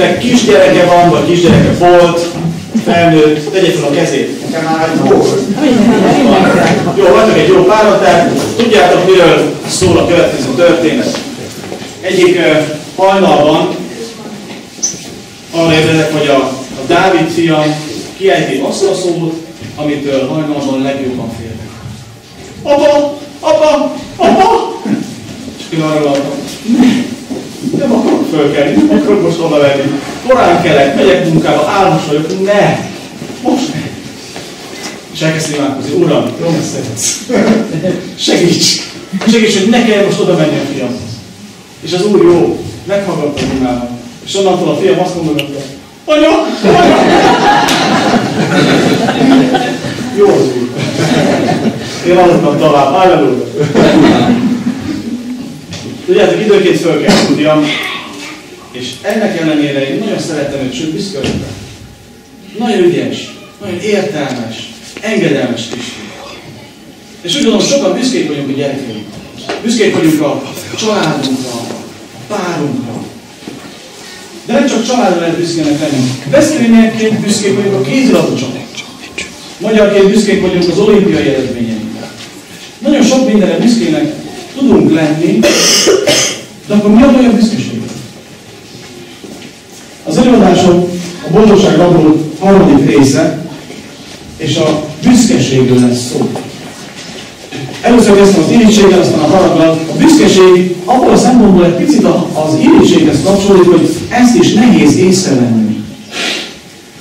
akinek kisgyereke van, vagy kisgyereke volt, felnőtt, tegye fel a kezét. Nekem már egy volt. Jó, vagyok egy jó párat, tehát tudjátok, miről szól a következő történet. Egyik uh, hajnalban arra ébredek, hogy a, a Dávid fiam kiejti azt a szót, amitől hajnalban legjobban féltek. Apa! Apa! Apa! És láttam, nem akarok fölkelni, nem akarok most oda venni. Korán kelek, megyek munkába, álmos vagyok, ne! Most ne! És elkezdtem imádkozni, Uram, Róma szeretsz. Segíts! Segíts, hogy ne kelljen most oda menni a fiamhoz. És az Úr jó, meghallgatta a imámat. És onnantól a fiam azt mondta, Anya! Anya! Jó az Úr. Én aludtam tovább. Halleluja! Tudjátok, időként föl kell tudjam, és ennek ellenére én nagyon szeretem őt, sőt büszke Nagyon ügyes, nagyon értelmes, engedelmes kisfiú. És úgy gondolom, sokan büszkék vagyunk a gyerekeink. Büszkék vagyunk a családunkra, a párunkra. De nem csak családra lehet büszkének lenni. Beszélményeként büszkék vagyunk a kézilabda Magyarként büszkék vagyunk az olimpiai eredményeinkre. Nagyon sok mindenre büszkének tudunk lenni, de akkor mi a olyan büszkeség? Az előadásom a boldogság rabból harmadik része, és a büszkeségről lesz szó. Először kezdtem az irítséggel, aztán a haraggal. A büszkeség abból a szempontból egy picit az irítséghez kapcsolódik, hogy ezt is nehéz észrevenni.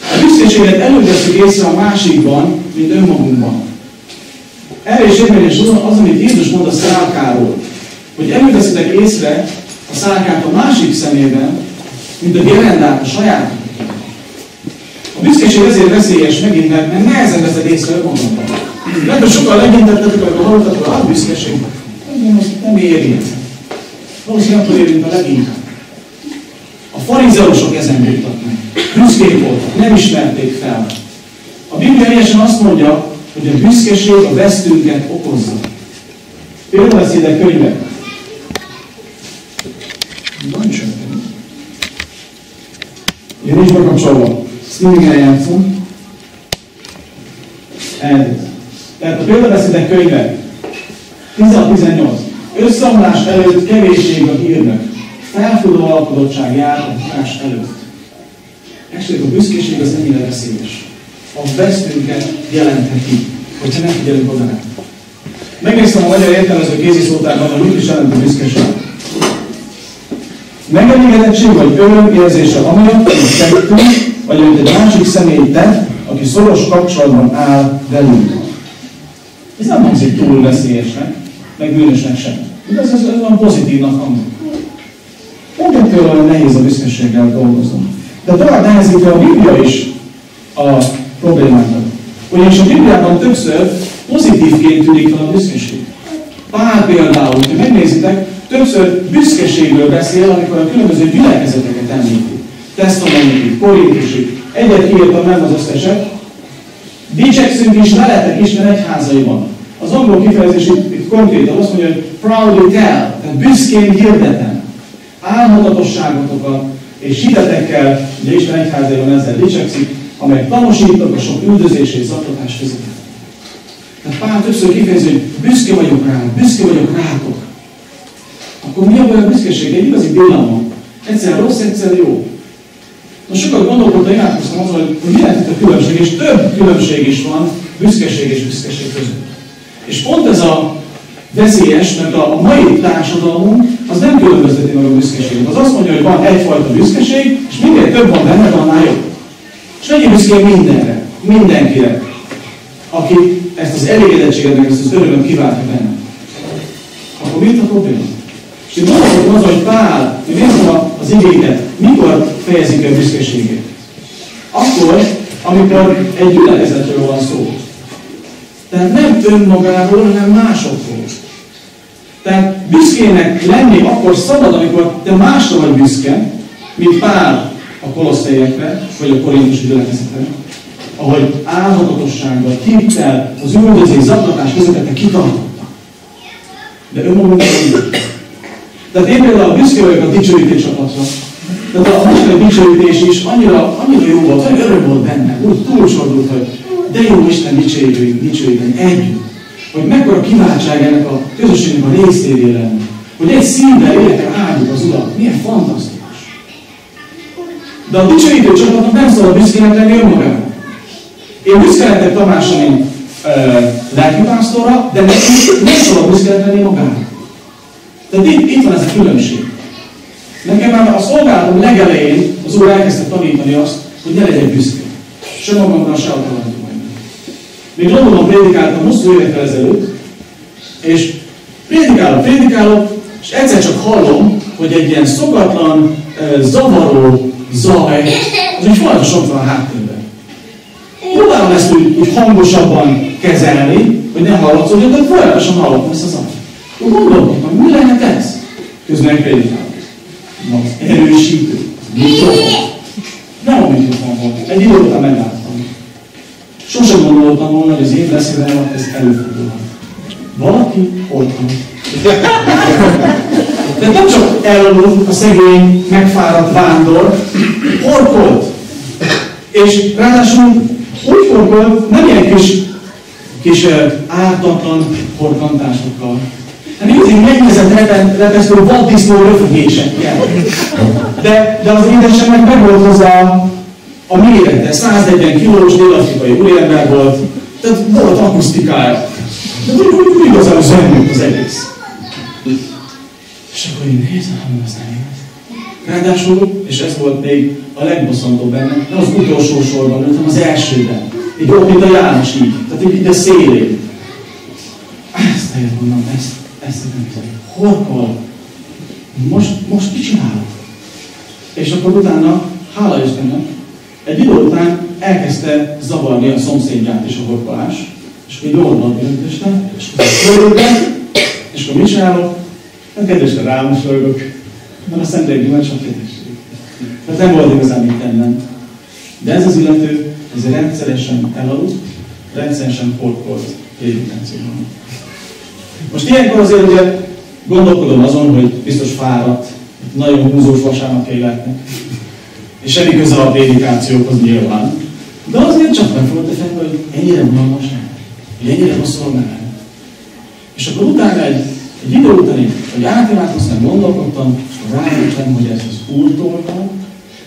A büszkeséget előbb észre a másikban, mint önmagunkban. Erre is érvényes az, az, amit Jézus mond a szálkáról, hogy előveszitek észre a szálkát a másik szemében, mint a gerendát a saját. A büszkeség ezért veszélyes megint, mert, mert nehezen veszed észre önmagadban. Lehet, hogy sokkal legintettetek, amikor hallottatok, a büszkeség nem érint. Valószínűleg akkor érint a leginkább. A farizeusok ezen bírtak meg. Büszkék voltak, nem ismerték fel. A Biblia azt mondja, hogy a büszkeség a vesztünket okozza. Példabeszédek könyve. Nagyon csökken. Én nincs bekapcsolva. Ezt mindig eljátszom. Elnézést. Tehát a példabeszédek könyve. 16-18. Összeomlás előtt kevésség a hírnök. Felforduló alkodottság jár a bukás előtt. Esetleg a büszkeség az ennyire veszélyes a vesztünket jelentheti, hogyha nem figyelünk oda rá. Megnéztem a magyar értelmező kéziszótárban, hogy mit is jelent a büszkeség. Megelégedettség vagy örömérzése amiatt, hogy tettünk, vagy amit egy másik személy tett, aki szoros kapcsolatban áll velünk. Ez nem hangzik túl veszélyesnek, meg bűnösnek sem. De ez, ez olyan pozitívnak hangzik. Ettől olyan nehéz a büszkeséggel dolgozni. De tovább nehezíti a Biblia is a problémákat. Ugyanis a Bibliában többször pozitívként tűnik fel a büszkeség. Pál például, hogyha megnézitek, többször büszkeségről beszél, amikor a különböző gyülekezeteket említi. Tesztamentit, Korintusig. Egyet kiírtam, nem az összeset. Dicsekszünk is veletek Isten egyházaiban. Az angol kifejezés itt, itt konkrétan azt mondja, hogy proudly tell, tehát büszkén hirdetem. Álmodatosságotokat és hitetekkel, ugye Isten egyházaiban ezzel dicsekszik, amelyek tanúsítanak a sok üldözés és zaklatás között. Tehát Pál többször kifejezi, hogy büszke vagyok rá, büszke vagyok rátok. Akkor mi a baj a büszkeség? Egy igazi dilemma. Egyszer rossz, egyszer jó. Na sokat gondolkodtam, imádkoztam azon, hogy, hogy mi lehet itt a különbség, és több különbség is van büszkeség és büszkeség között. És pont ez a veszélyes, mert a mai társadalmunk az nem különbözteti meg a büszkeséget. Az azt mondja, hogy van egyfajta büszkeség, és minél több van benne, annál jobb. És legyünk büszkék mindenre, mindenkire, aki ezt az elégedettséget, meg ezt az örömöt kiváltja benne. Akkor mit a probléma? És én gondolkodom az, hogy Pál, hogy nézem az igéket, mikor fejezik a büszkeségét? Akkor, amikor egy gyülekezetről van szó. Tehát nem önmagáról, hanem másokról. Tehát büszkének lenni akkor szabad, amikor te másra vagy büszke, mint Pál a kolosszélyekre, vagy a korintusi gyülekezetre, ahogy álmodatossággal, hittel, az üldözés, zaklatás között te kitartotta. De önmagunkban nem. Tehát én például büszke vagyok a dicsőítő csapatra. Tehát a mostani dicsőítés is annyira, annyira jó volt, hogy öröm volt benne, úgy túlsordult, hogy de jó Isten dicsőjük, dicsőjük együtt. Hogy mekkora kiváltság ennek a közösségnek a részévé lenni. Hogy egy szívvel életre áldjuk az Urat. Milyen fantasztikus. De a dicsőítő csapatnak nem szabad büszkének lenni önmagában. Én büszke lettek Tamásra, mint lelkipásztorra, de neki nem szabad büszke lenni magára. Tehát itt, itt van ez a különbség. Nekem már a szolgálatom legelején az Úr elkezdte tanítani azt, hogy ne legyek büszke. Se magamra, se a talentumra. Még Londonban prédikáltam hosszú évekkel ezelőtt, és prédikálok, prédikálok, és egyszer csak hallom, hogy egy ilyen szokatlan, zavaró zaj, az úgy folyamatosan van a háttérben. Próbálom ezt úgy, úgy hangosabban kezelni, hogy ne hallatszódjon, de folyamatosan hallottam ezt a zajt. Gondolkodtam, mi lehet ez? Közben prédikálok. Na, erősítő, mikrofon. Nem a mikrofon volt. Egy idő után megláttam. Sosem gondoltam volna, hogy az én beszédem ez előfordulhat. Valaki ott van. De nem csak elaludt a szegény, megfáradt vándor, horkolt. És ráadásul úgy horkolt, nem ilyen kis, kis ártatlan horkantásokkal, hanem igazi megnézett repesztő vaddisznó röfögésekkel. De, de az édesemnek meg volt hozzá a mérete, 140 kilós dél-afrikai úriember volt, tehát volt akusztikája. De úgy, úgy, úgy igazán zömmött az egész. És akkor én nézem, hogy az nem igaz. Ráadásul, és ez volt még a legbosszantóbb benne, nem az utolsó sorban, hanem az elsőben. Így ott, mint a János így. Tehát így, így a szélén. Ezt helyett mondom, ezt, ezt nem tudom. Horkol. Most, most mit csinálok? És akkor utána, hála Istennek, egy idő után elkezdte zavarni a szomszédját is a horkolás, és akkor jól van és akkor és akkor mit csinálok? Hát kedvesen rámosolygok, mert a gyümölcs a kedvesség. Tehát nem volt igazán mit tennem. De ez az illető, ez rendszeresen elaludt, rendszeresen horkolt prédikációban. Most ilyenkor azért ugye gondolkodom azon, hogy biztos fáradt, nagyon húzós vasárnapjai lehetnek, és semmi köze a prédikációkhoz nyilván. De azért csak megfogott a fejbe, hogy ennyire unalmas hogy ennyire hosszú nem. És akkor utána egy egy idő után, hogy átjárálkoztam, gondolkodtam, és rájöttem, hogy ez az Úrtól van,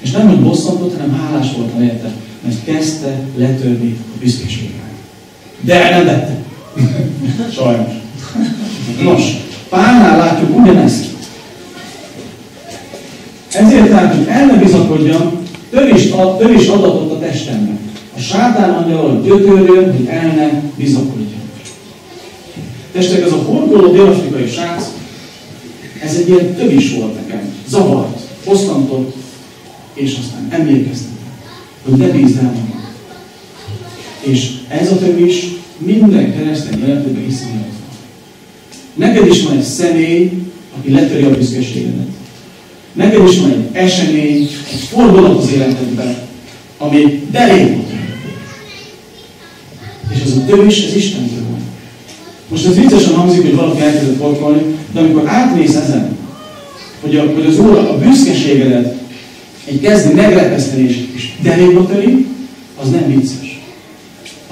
és nem, hogy bosszantott, hanem hálás voltam érte, mert kezdte letörni a büszkeséget. De nem tette. Sajnos. Nos, Pálnál látjuk ugyanezt. Ezért tehát, hogy el ne bizakodjam, törés, törés adatot a testemnek. A sátán angyal gyötörjön, hogy el ne bizakodjam. Testek, ez a horgoló dél-afrikai srác, ez egy ilyen tövis volt nekem. Zavart, bosszantott, és aztán emlékeztetett, hogy ne bízd el magad. És ez a tövis minden keresztény életében iszonyat Neked is van egy személy, aki letöri a büszkeségedet. Neked is van egy esemény, egy fordulat az életedben, ami belép És ez a tövis, ez Istentől. Most ez viccesen hangzik, hogy valaki elkezdett porkolni, de amikor átmész ezen, hogy, a, hogy az Úr a büszkeségedet egy kezdi megrepeszteni és, és derékba töri, az nem vicces.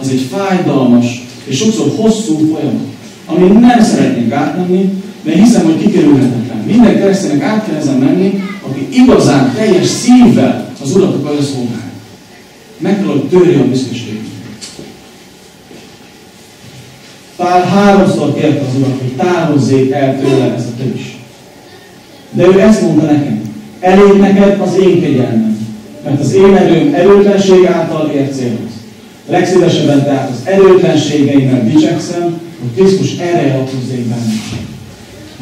Az egy fájdalmas és sokszor hosszú folyamat, ami nem szeretnénk átmenni, mert hiszem, hogy kikerülhetetlen. Minden kereszténynek át kell ezen menni, aki igazán, teljes szívvel az Urat akarja szolgálni. Meg kell, hogy törje a büszkeséget. Pál háromszor kérte az Urat, hogy távozzék el tőle ez a tövis. De ő ezt mondta nekem. Elég neked az én kegyelmem, mert az én erőm erőtlenség által ér célhoz. Legszívesebben tehát az erőtlenségeimmel dicsekszem, hogy Krisztus erre alapozzék bennem.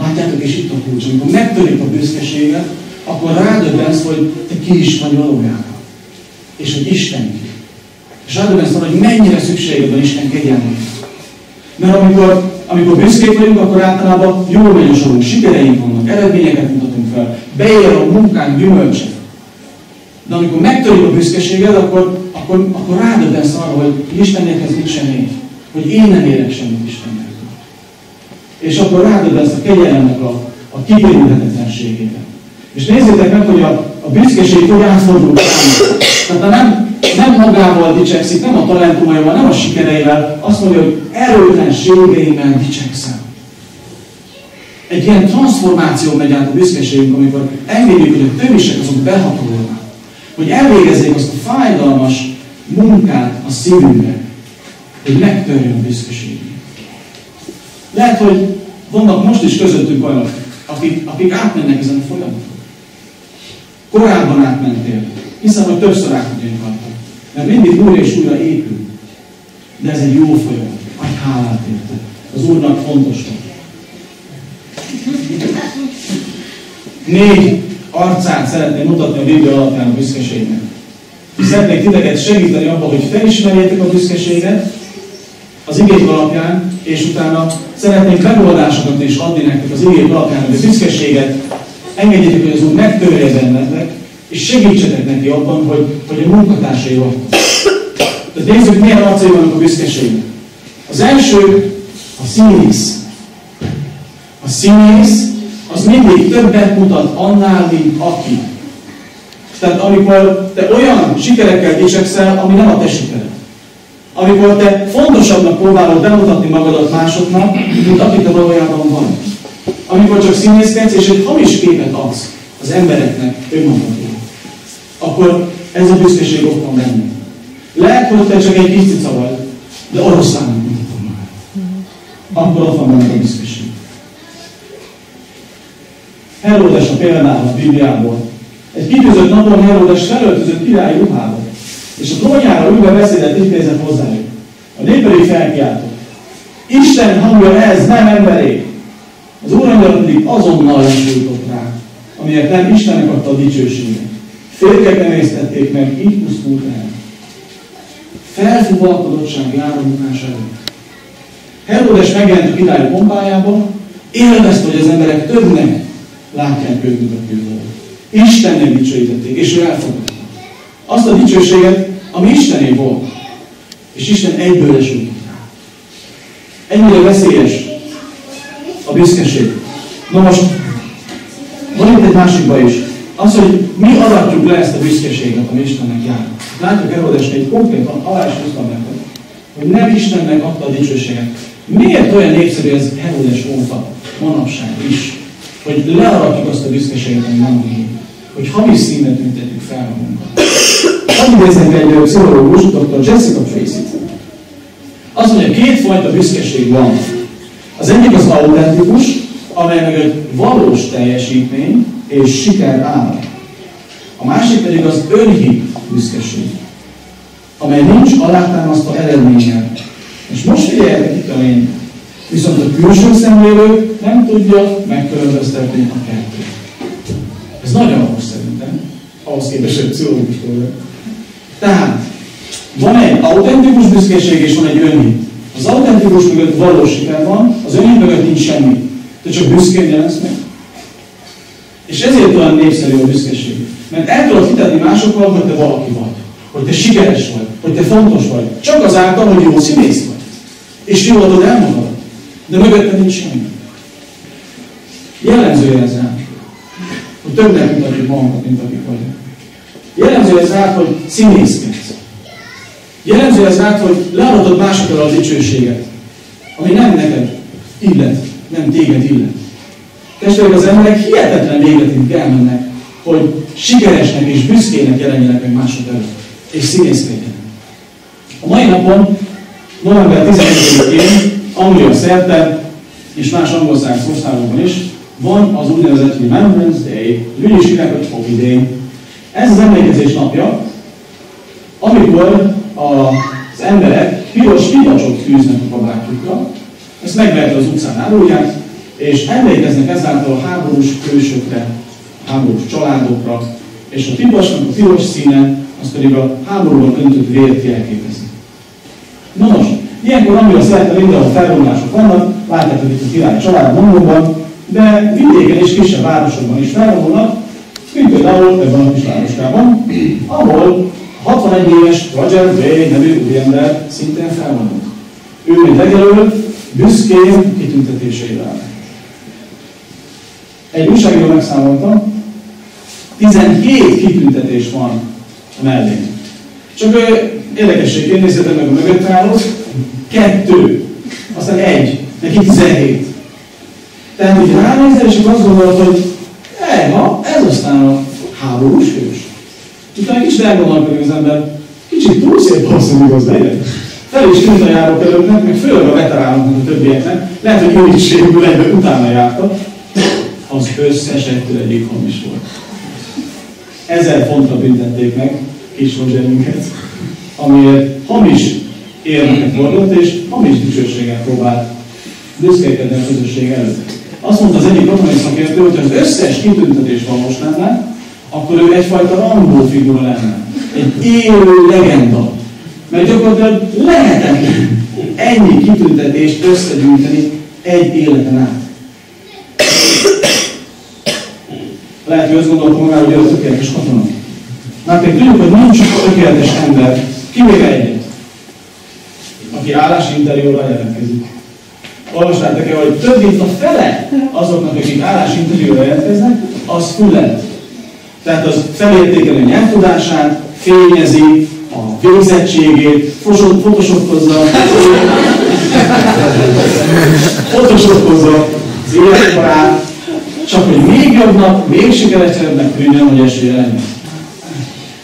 Látjátok, és itt a kulcs, amikor megtörik a büszkeséget, akkor rádöbbensz, hogy te ki is vagy valójában. És hogy Isten ki. És rádöbbensz, hogy mennyire szükséged van Isten kegyelmére. Mert amikor, amikor büszkék vagyunk, akkor általában jól mennyosulunk, sikereink vannak, eredményeket mutatunk fel, beér a munkánk gyümölcse. De amikor megtörik a büszkeséged, akkor, akkor, akkor rádöbbensz arra, hogy Istennek ez sem ér. Hogy én nem érek semmit Istennek. És akkor rádöbbensz a kegyelemnek a, a kibérülhetetlenségére. És nézzétek meg, hogy a, a büszkeség hogy átfordul Tehát nem, nem magával dicsekszik, nem a talentumaival, nem a sikereivel, azt mondja, hogy erőtlenségeimmel dicsekszem. Egy ilyen transformáció megy át a büszkeségünk, amikor engedjük, hogy a tövisek azok behatolnak. Hogy elvégezzék azt a fájdalmas munkát a szívünkbe, hogy megtörjön a büszkeség. Lehet, hogy vannak most is közöttünk olyanok, akik, akik átmennek ezen a folyamaton. Korábban átmentél. Hiszem, hogy többször átmentél Mert mindig újra és újra épül. De ez egy jó folyamat. Adj hálát érte. Az Úrnak fontos volt. Négy arcát szeretném mutatni a Biblia alapján a büszkeségnek. Szeretnék titeket segíteni abban, hogy felismerjétek a büszkeséget az igény alapján, és utána szeretnék megoldásokat is adni nektek az igény alapján, hogy a büszkeséget engedjétek, hogy az Úr megtörje bennetek, és segítsetek neki abban, hogy, hogy a munkatársai vagytok. Tehát nézzük, milyen arcai a büszkeségnek. Az első a színész. A színész az mindig többet mutat annál, mint aki. Tehát amikor te olyan sikerekkel dicsekszel, ami nem a te sikered. Amikor te fontosabbnak próbálod bemutatni magadat másoknak, mint akik te valójában van. Amikor csak színészkedsz, és egy hamis képet adsz az embereknek önmagadról, akkor ez a büszkeség ott van benne. Lehet, hogy te csak egy kis cica vagy, de oroszlának mutatom magad. Akkor ott van benne a büszkeség. Heródes a például a Bibliából. Egy kitűzött napon Heródes felöltözött királyi ruhába, és a trónjára ülve beszédet intézett hozzájuk. A néperi felkiáltott. Isten hangja ez, nem emberé. Az úranyja pedig azonnal lesújtott rá, amiért nem Istennek adta a dicsőséget. Félkek emésztették meg, így pusztult el. Felfúvalkodottság jár a munkás előtt. Herodes megjelent a király pompájában, élvezte, hogy az emberek többnek látják kőzőt. Istennek dicsőítették, és ő elfogadta. Azt a dicsőséget, ami Istené volt. És Isten egyből esült. Ennyire veszélyes a büszkeség. Na most, van itt egy másik baj is. Az, hogy mi aratjuk le ezt a büszkeséget, ami Istennek jár. Látjuk Herodes egy konkrétan alá is neked, hogy nem Istennek adta a dicsőséget. Miért olyan népszerű ez Herodes óta, manapság is? hogy learatjuk azt a büszkeséget, ami nem mi. Hogy hamis színet tüntetjük fel magunkat. Hadd idéznek egy pszichológus, dr. Jessica Tracy. Azt mondja, kétfajta büszkeség van. Az egyik az autentikus, amely mögött valós teljesítmény és siker áll. A másik pedig az önhit büszkeség, amely nincs alátámasztva eredménnyel. És most figyeljetek itt a lényeg. Viszont a külső szemlélő nem tudja megkülönböztetni a kettőt. Ez nagyon rossz szerintem, ahhoz képest egy pszichológus Tehát, van egy autentikus büszkeség és van egy önhit. Az autentikus mögött valós siker van, az önhit mögött nincs semmi. Te csak büszkén jelensz meg. És ezért olyan népszerű a büszkeség. Mert el tudod hitetni másokkal, hogy te valaki vagy. Hogy te sikeres vagy. Hogy te fontos vagy. Csak azáltal, hogy jó színész vagy. És jól adod el magad. De mögötte nincs semmi. Jellemző ez rá, hogy többnek mutatjuk magunkat, mint akik vagyunk. Jellemző ez rá, hogy színészkedsz. Jellemző ez rá, hogy leadod másokra a dicsőséget, ami nem neked illet, nem téged illet. Testvérek, az emberek hihetetlen végletig elmennek, hogy sikeresnek és büszkének jelenjenek meg mások előtt, és színészkedjenek. A mai napon, november 11-én Anglia szerte, és más angol országokban is van az úgynevezett Remembrance Day, úgy is hívják, hogy Hockey Day. Ez az emlékezés napja, amikor az emberek piros vidacsot fűznek a kabátjukra, ezt megvehet az utcán árulják, és emlékeznek ezáltal a háborús hősökre, háborús családokra, és a piposnak a piros színe, az pedig a háborúban öntött vért jelképezi. Na most, Ilyenkor amire szerte mindenhol felvonulások vannak, látják, itt a király család Londonban, de vidéken és kisebb városokban is felvonulnak, mint például ebben a kis ahol 61 éves Roger Way nevű úriember szintén felvonult. Ő még legelőtt büszkén kitüntetéseivel. Egy újságíró megszámolta, 17 kitüntetés van a mellén. Csak érdekességként nézzetek meg a mögött állót, kettő, aztán egy, neki 17. Tehát, hogy ránézel, és azt gondolod, hogy ha ez aztán a háborús hős. Utána kicsit elgondolkodik az ember, kicsit túl szép hogy igaz legyen. Fel is tűnt a járókelőknek, meg főleg a veteránoknak, a többieknek. Lehet, hogy ő is sérül egyben utána járta. Az összes ettől egyik hamis volt. Ezer fontra büntették meg kis Rozserünket, amiért hamis érveket mondott, és hamis dicsőséget próbált büszkékedni a közösség előtt. Azt mondta az egyik katonai szakértő, hogy az összes kitüntetés valós lenne, akkor ő egyfajta rangó figura lenne. Egy élő legenda. Mert gyakorlatilag lehetetlen ennyi kitüntetést összegyűjteni egy életen át. Lehet, hogy azt gondoltam magára, hogy a tökéletes katona. Már pedig tudjuk, hogy nincs tökéletes ember, kivéve egyet, aki állásinterjúra jelentkezik. Olvastátok-e, hogy több mint a fele azoknak, akik állásinterjúra jelentkeznek, az fület. Tehát az felértékeli a nyelvtudását, fényezi a végzettségét, photoshophozza, photoshophozza az életkorát, csak hogy még jobbnak, még sikeresebbnek tűnjön, hogy esélye legyen.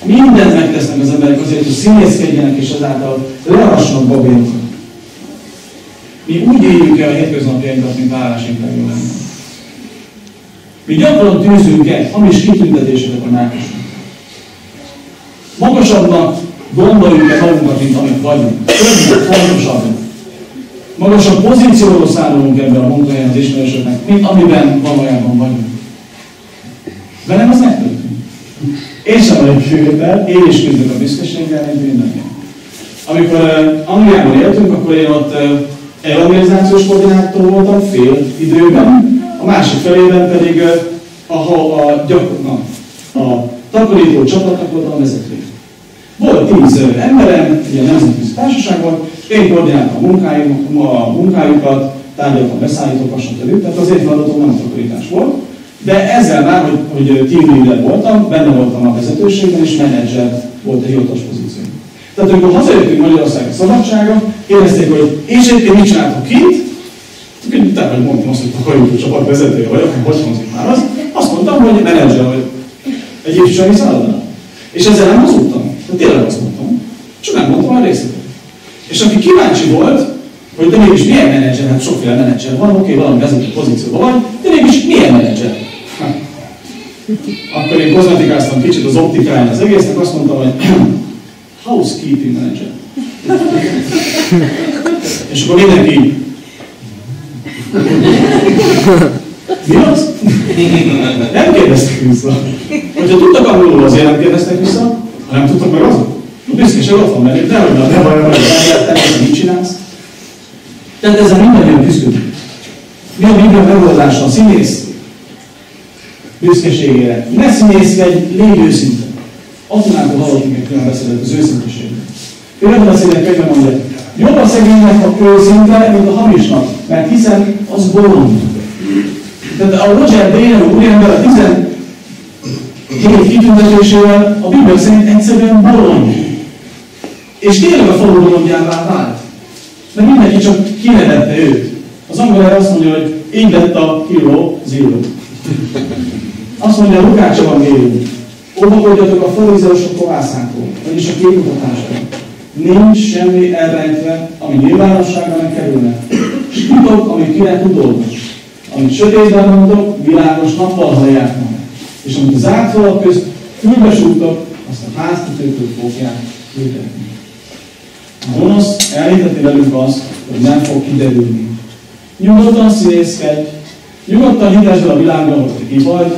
Mindent megtesznek az emberek azért, hogy színészkedjenek, és azáltal lerassanak babénokat. Mi úgy éljük el a hétköznapjainkat, mint állásinterjú lenne. Mi gyakran tűzünk el hamis kitüntetéseket a mákosnak. Magasabbnak gondoljuk el magunkat, mint amit vagyunk. Többnek, fontosabbnak. Magasabb pozícióról szállunk ebben a munkahelyen az ismerősöknek, mint amiben valójában vagyunk. Velem az megtörtént. Én sem vagyok kivétel, én is küzdök a büszkeséggel, mint mindenki. Amikor uh, Angliában éltünk, akkor én ott uh, evangelizációs koordinátor voltam fél időben, a másik felében pedig a, a, a, gyakor, a takarító csapatnak voltam a vezető. Volt tíz emberem, ugye a nemzetközi társaságban, én koordináltam a, munkájuk, a munkájukat, tárgyaltam beszállítókat, stb. Tehát az én feladatom nem takarítás volt. De ezzel már, hogy, hogy team leader voltam, benne voltam a vezetőségben, és menedzser volt egy hivatalos pozíció. Tehát amikor hazajöttünk Magyarország szabadsága, érezték, hogy és egyébként mit csináltok kint, utána, hogy mondtam azt, hogy hajó csapat vezetője vagyok, hogy hangzik már az, azt mondtam, hogy menedzser vagyok. Egy ifjúsági szállodán. És ezzel nem hazudtam. De tényleg azt mondtam. Csak nem mondtam a részletet. És aki kíváncsi volt, hogy de mégis milyen menedzser, hát sokféle menedzser van, oké, valami vezető pozícióban vagy, de mégis milyen menedzser? Akkor én kozmetikáztam kicsit az optikáján az egésznek, azt mondtam, hogy housekeeping manager. És akkor mindenki mi az? Nem kérdeztek vissza. Hogyha tudtak angolul, azért nem kérdeztek vissza, ha nem tudtak meg azok. Büszkeség ott van mellé, de hogy nem baj, hogy eljöttem, mit csinálsz. Tehát ezzel mindannyian küzdünk. Mi a Biblia megoldása? A színész büszkeségére. Ne színészkedj, légy őszinte. Hallottunk egy külön beszédet az őszinteségről. Ő nem beszélek könyvben mondja, jobb a szegénynek a őszinte, mint a hamisnak, mert hiszen az bolond. Tehát a Roger Dale úriember a 17 kitüntetésével a Biblia szerint egyszerűen bolond. És tényleg a falu bolondjává vált. Mert mindenki csak kinevette őt. Az angol azt mondja, hogy így lett a hero zero. Azt mondja a Lukács evangélium. Óvakodjatok a farizeusok kovászától, vagyis a képmutatástól. Nincs semmi elrejtve, ami nyilvánosságra ne kerülne. És tudok, amit kire tudod. Amit sötétben mondok, világos nappal hallják. És amit az átfalak közt súgtok, azt a háztetőtől fogják hirdetni. Gonosz elhiteti velünk azt, hogy nem fog kiderülni. Nyugodtan színészkedj, nyugodtan hirdesd a világban, hogy ki vagy,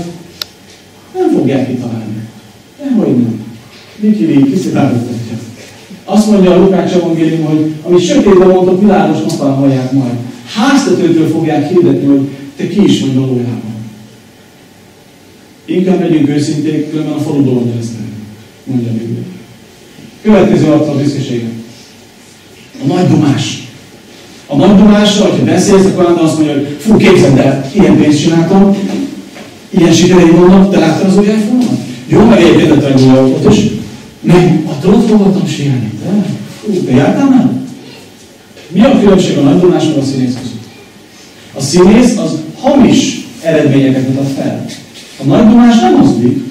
nem fogják kitalálni. Dehogy nem. Vikili kiszivárogtatja. Azt mondja a Lukács evangélium, hogy ami sötétben mondott, világos nappal hallják majd. Háztetőtől fogják hirdetni, hogy te ki is vagy valójában. Inkább legyünk őszinték, különben a falu lesz mondja a Biblia. Következő alatt a büszkeséget. A nagy dumás. A nagy dumásra, hogyha beszélsz, akkor azt mondja, hogy fú, képzeld el, ilyen pénzt csináltam, ilyen sikereim vannak, te láttad az új iPhone-ot? Jó, meg egyébként a autót is. Meg a hol voltam sírni? De? Fú, te jártál már? Mi a különbség a nagydonás a színész között? A színész az hamis eredményeket mutat fel. A nagydonás nem hazudik.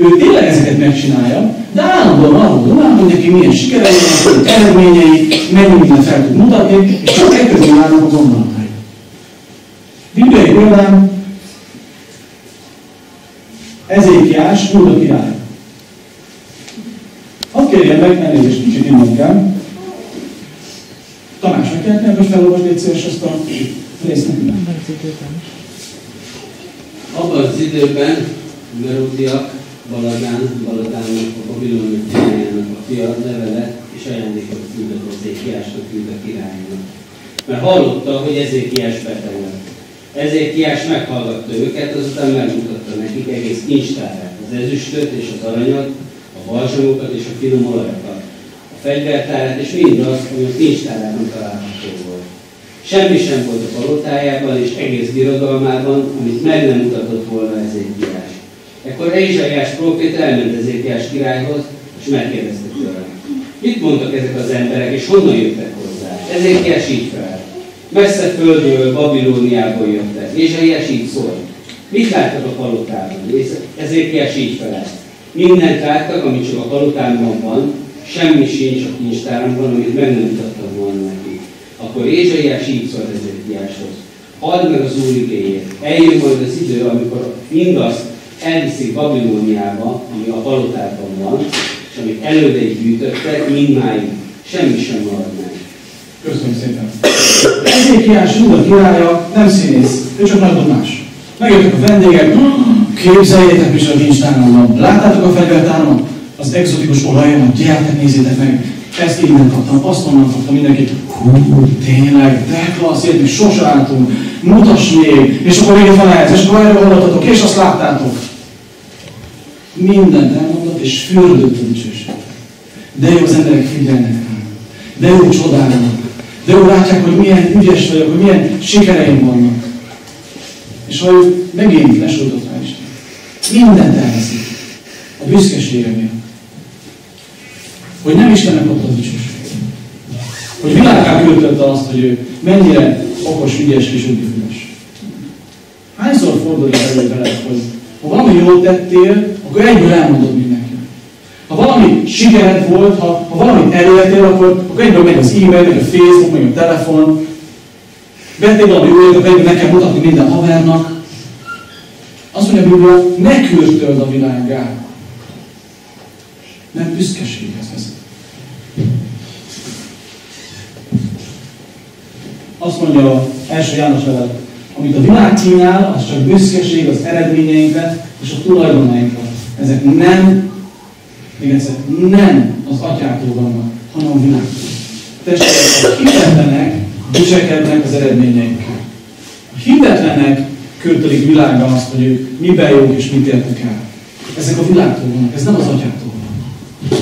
Ő tényleg ezeket megcsinálja, de állandóan arról donál, hogy neki milyen sikerei vannak, eredményei, mennyi mindent fel tud mutatni, és csak ekközben állnak a gondolatai. Bibliai példán Ezékiás, Júda király. Hadd kérjem meg, elnézést kicsit innen kell. Tamás, meg kell most felolvasni egy szíves ezt a részt nekünk. Abban az időben Meródiak, Baladán, Baladánnak, a Babiloni királyának a fia levele és ajándékot küldött Ezékiásnak, Júda királyának. Mert hallotta, hogy Ezékiás beteg lett. Ezékiás meghallgatta őket, azután megmutatta nekik egész kincstárát, az ezüstöt és az aranyat, a balzsamokat és a finom olajokat, a fegyvertárát és mindazt, ami a kincstárában található volt. Semmi sem volt a palotájában és egész birodalmában, amit meg nem mutatott volna Ezékiás. Ekkor Ézsaiás prófét elment Ezékiás királyhoz, és megkérdezte tőle. Mit mondtak ezek az emberek, és honnan jöttek hozzá? Ezékiás így fel. Messze földről, Babilóniából jöttek. Ézsaiás így szólt. Mit láttak a palotában? Ezékiás így felelt. Mindent láttak, amit csak a palotámban van, semmi sincs a kincstáramban, amit meg nem mutattam volna neki. Akkor Ézsaiás így szólt Ezékiáshoz. Add meg az Úr igényét. Eljön majd az idő, amikor mindazt elviszik Babilóniába, ami a palotában van, és amit elődeig gyűjtöttek, mindmáig semmi sem marad meg. Köszönöm szépen. Ezékiás Júda királya nem színész, ő csak nagy más. Megjöttek a vendégek, képzeljétek, is a kincstáromban. Láttátok a fegyvertáramat? Az exotikus olajomat, gyertek, nézzétek meg. Ezt innen kaptam, azt onnan kaptam mindenkit. Hú, tényleg, de klassz, ilyet még sose álltunk. Mutass még, és akkor még van ez, és akkor erről hallottatok, és azt láttátok. Mindent elmondott, és fürdött a dicsőség. De jó az emberek figyelnek rám. De jó csodálnak. De jó látják, hogy milyen ügyes vagyok, hogy milyen sikereim vannak. És ha ő megint lesújtott rá Isten. Mindent elveszik. A büszkeségemért. Hogy nem Istennek adta a dicsőség. Hogy világá küldötte azt, hogy ő mennyire okos, ügyes és ügyes. Hányszor fordul elő veled, hogy ha valami jót tettél, akkor egyből elmondod mindenki. Ha valami sikered volt, ha, ha valamit elértél, akkor, akkor egyből megy az e-mail, megy a Facebook, megy a telefon. Vettél valami újat, akkor egyből nekem mutatni minden havernak. Azt mondja a Biblia, ne kürtöld a világá. Mert büszkeséghez vezet. Azt mondja az első János level, amit a világ kínál, az csak büszkeség az eredményeinkre és a tulajdonainkra. Ezek nem még egyszer, nem az atyától vannak, hanem a világtól. Testvérek, a hitetlenek viselkednek az eredményeikkel. A hitetlenek költölik világra azt, hogy ők miben jók és mit értek el. Ezek a világtól vannak, ez nem az atyától van.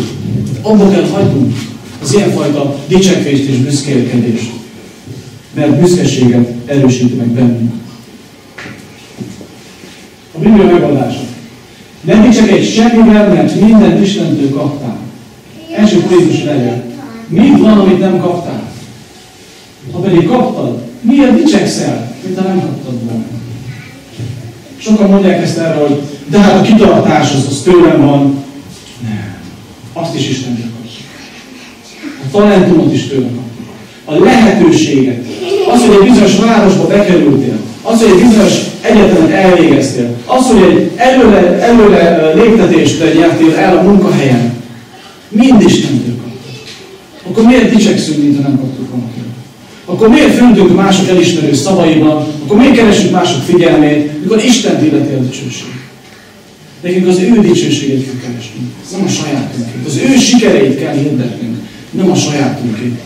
Abba kell hagynunk az ilyenfajta dicsekvést és büszkélkedést, mert büszkeséget erősíti meg bennünk. A Biblia megoldása. Nem csak egy semmivel, mert minden Istentől kaptál. Első Korintus legyen. Mit van, amit nem kaptál? Ha pedig kaptad, miért dicsekszel, mint ha nem kaptad volna? Sokan mondják ezt erre, hogy de hát a kitartás az, az tőlem van. Nem. Azt is Isten kapja. A talentumot is tőlem kapja. A lehetőséget. Az, hogy egy bizonyos városba bekerültél. Az, hogy egy bizonyos egyetemet elvégeztél, az, hogy egy előre, előre léptetést nyertél el a munkahelyen, mind Istentől kaptad. Akkor miért dicsekszünk, mint ha nem kaptuk volna Akkor miért füldünk mások elismerő szavaiban, akkor miért keresünk mások figyelmét, mikor Isten illeti a dicsőség. Nekünk az ő dicsőségét kell keresnünk, nem a sajátunkét. Az ő sikereit kell hirdetnünk, nem a sajátunkét.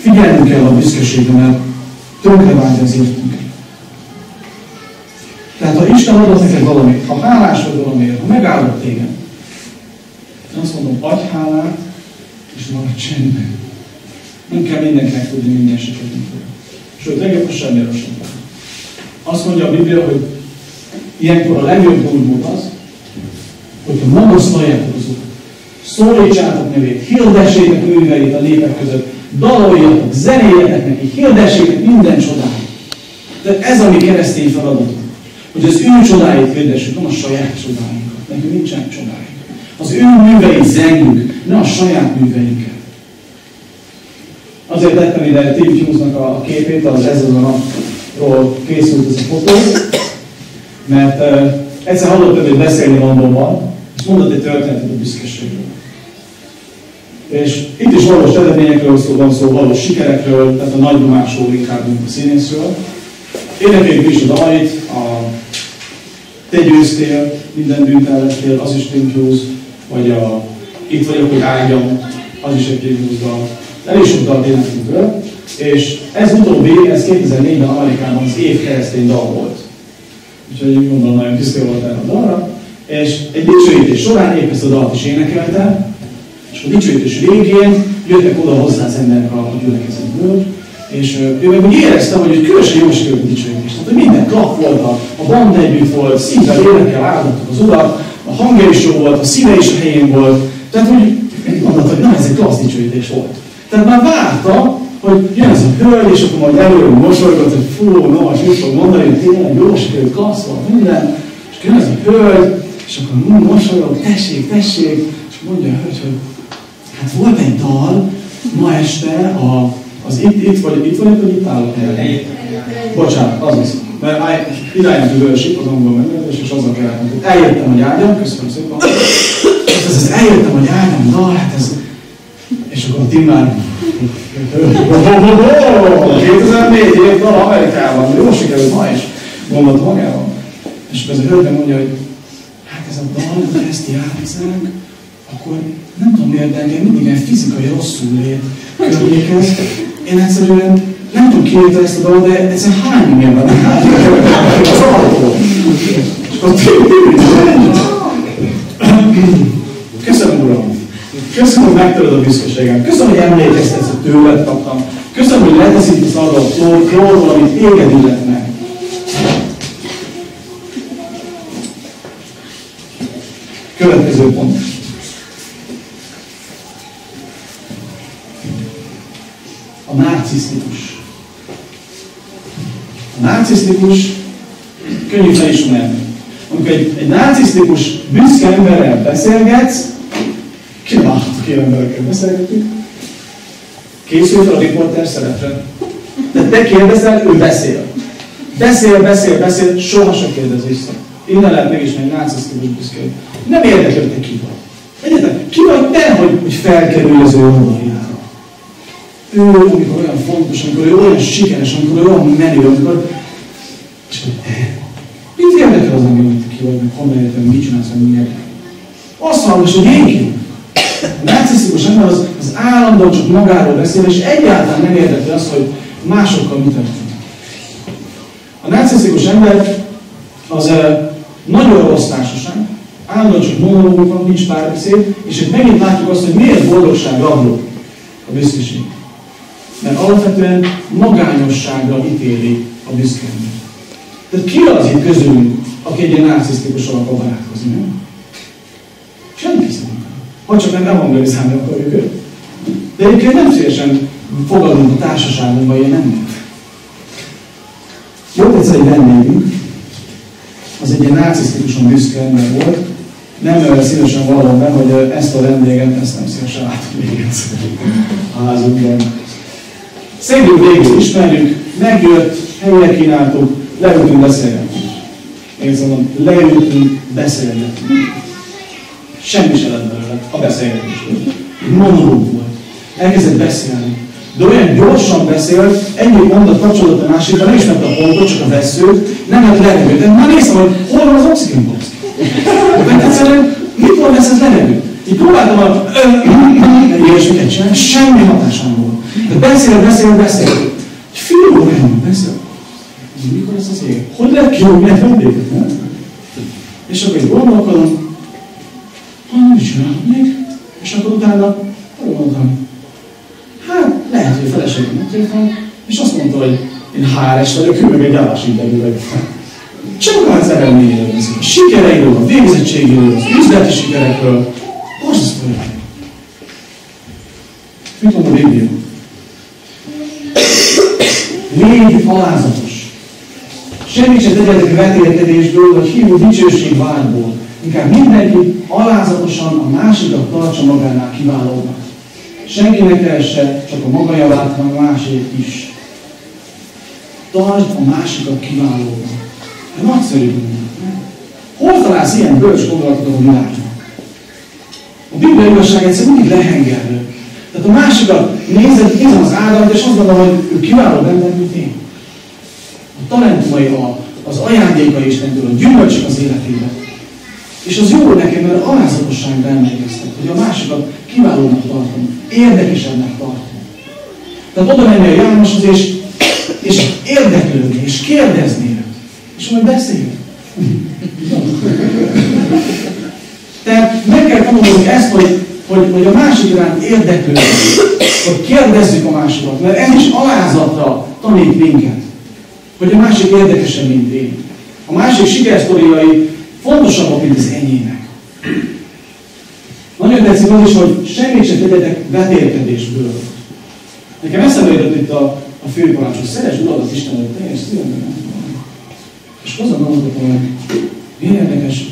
Figyelnünk kell a büszkeségre, mert tönkre vágja az életünket. Tehát ha Isten adott neked valamit, ha hálás vagy valamiért, ha megállott téged, én azt mondom, adj hálát, és maradj csendben. Nem kell mindenkinek tudni minden siketünket. Sőt, legjobb, ha semmiről sem Azt mondja a Biblia, hogy ilyenkor a legjobb útmód az, hogyha magasztaljátok szólítsátok nevét, hirdessétek műveit a népek között, daloljatok, zenéljetek neki, hirdessétek minden csodáit. De ez a mi keresztény feladatunk, hogy az ő csodáit hirdessük, nem a saját csodáinkat. Nekünk nincsen csodáink. Az ő műveit zengünk, ne a saját műveinket. Azért tettem ide Tim Hughes-nak a képét, az ezen a napról készült ez a fotó, mert uh, egyszer hallottam őt beszélni Londonban, és mondott egy történetet a büszkeségről. És itt is valós eredményekről szó van szó, valós sikerekről, tehát a nagydomásról inkább, mint a színészről. Énekeljük is a dalait, a Te győztél, minden bűnt ellettél, az is Tim vagy a Itt vagyok, hogy ágyam, az is egy Tim Hughes dal. Elég sok dalt énekelünk föl, és ez utóbbi, ez 2004-ben Amerikában az év keresztény dal volt. Úgyhogy gondolom nagyon büszke volt erre a dalra. És egy dicsőítés során épp ezt a dalt is énekelte, és a dicsőítés végén jöttek oda hozzá az emberek a, gyülekezetből, és ő meg úgy érezte, hogy különösen jó sikerült a dicsőítés. Tehát, hogy minden klap volt, a, a band együtt volt, szívvel énekel, áldottak az urat, a hangja is jó volt, a szíve is a helyén volt. Tehát, hogy mondott, hogy na, ez egy klassz dicsőítés volt. Tehát már várta, hogy jön ez a hölgy, és akkor majd előre mosolygott, hogy fú, no, és mit fog mondani, hogy tényleg jó sikerült, klassz volt minden, és jön ez a hölgy, és akkor mosolyog, tessék, tessék, és mondja a hölgy, hogy hát volt egy dal ma este, a, az itt, itt vagy, itt vagy, vagy itt állok el? Bocsánat, az is. Mert I, irányom to worship, az angol megnevezés, és azzal kellett, hogy eljöttem, hogy áldjam, köszönöm szépen. Ez az eljöttem, hogy áldjam, dal, hát ez, és akkor a Tim már 2004 év dal Amerikában, jó sikerült ma is, gondolt magában. És ez a hölgy mondja, hogy hát ez a dal, ezt játszánk, akkor nem tudom miért, de engem mindig ilyen fizikai rosszul lét környékez. Én egyszerűen nem tudom ki ezt a dolgot, de egyszerűen hány ilyen van az autó. És akkor Köszönöm, Uram! Köszönöm, hogy megtöröd a büszkeségem. Köszönöm, hogy emlékeztetsz, hogy tőled kaptam. Köszönöm, hogy leteszítisz arra a klórról, amit téged illet meg. Következő pont. Narcisztikus. A narcisztikus könnyű felismerni. Amikor egy, egy narcisztikus, büszke emberrel beszélgetsz, Kiváltó emberekkel beszélgetünk. Készül fel a riporter szerepre. De te kérdezel, ő beszél. Beszél, beszél, beszél, sohasem kérdez vissza. Innen lehet megismerni narcisztikus büszkét. Nem érdekel, hogy te ki vagy. Egyetek, ki vagy te, hogy, hogy felkerülj az ő oldalára. Ő, amikor olyan fontos, amikor ő olyan sikeres, amikor ő olyan menő, amikor... És mit érdekel az engem, hogy ki vagy, meg honnan értem, mit csinálsz, meg miért? Azt hallgass, hogy én a narcisztikus ember az, az állandóan csak magáról beszél, és egyáltalán nem érdekli azt, hogy másokkal mit történik. A narcisztikus ember az nagyon rossz társaság, állandóan csak monológok van, nincs párbeszéd, és itt megint látjuk azt, hogy miért boldogság rabló a büszkeség. Mert alapvetően magányosságra ítéli a büszke ember. Tehát ki az itt közülünk, aki egy ilyen narcisztikussal akar barátkozni, nem? Senki szerintem ha csak nem evangelizálni akarjuk őt. De egyébként nem szívesen fogadunk a társaságunkba ilyen embert. Volt egyszer egy vendégünk, az egy ilyen narcisztikusan büszke ember volt, nem szívesen vallom be, hogy ezt a vendéget, ezt nem szívesen látom még egyszer a házunkban. Szegül végül ismerjük, megjött, helyre kínáltuk, leültünk beszélgetni. Én mondom, leültünk, beszélgetni. Semmi se lett belőle a beszélgetésből. Monológ volt. Elkezdett beszélni. De olyan gyorsan beszélt, ennyi mondat kapcsolódott a másikra, nem ismerte a pontot, csak a veszőt, nem lett levegőt. Már néztem, hogy hol van az oxigén Mert egyszerűen mit van lesz ez levegő? Így próbáltam a ilyesmiket csinálni, semmi hatásom volt. De beszél, beszél, beszél. Egy fél óráig beszél. Mikor ez az ég? Hogy lehet kirúgni egy vendéget, nem? És akkor így gondolkodom, mit csinálok még? És akkor utána arra mondtam, hát lehet, hogy a feleségem megtértem, és azt mondta, hogy én HRS vagyok, ő meg egy állásinterjú csak az eredményről beszél. A sikereiről, a végzettségéről, az üzleti sikerekről. Most ezt mondja. Mit mond a Biblia? Légy alázatos. Semmit sem tegyetek vetélkedésből, vagy hívó dicsőség vágyból. Inkább mindenki alázatosan a másikat tartsa magánál kiválónak. Senki ne keresse csak a maga javát, a másét is. Tartsd a másikat kiválónak. Ez nagyszerű gondolat. Hol találsz ilyen bölcs gondolatokat a világnak? A Biblia igazság egyszerűen mindig lehengerlő. A másikat nézed, nézem az áldalt, és azt gondolom, hogy ő kiváló ember, mint én. A talentumai, az ajándéka Istentől, a gyümölcsök az életében. És az jó nekem, mert alázatosságra emlékeztek, hogy a másikat kiválónak tartom, érdekesebbnek tartom. Tehát oda menni a Jánoshoz, és, és érdeklődni, és kérdezni és majd beszél. Tehát meg kell tanulnunk ezt, hogy, hogy, hogy a másik iránt érdeklődni, hogy kérdezzük a másikat, mert ez is alázatra tanít minket, hogy a másik érdekesebb, mint én. A másik sikersztoriai fontosabbak, mint az enyémek. Nagyon tetszik az is, hogy semmit sem tegyetek vetélkedésből. Nekem eszembe jutott itt a, a főparancs, hogy szeresd uradat Istenet teljes szívemben. És azon gondolkodom, hogy milyen érdekes,